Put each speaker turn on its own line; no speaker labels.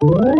What?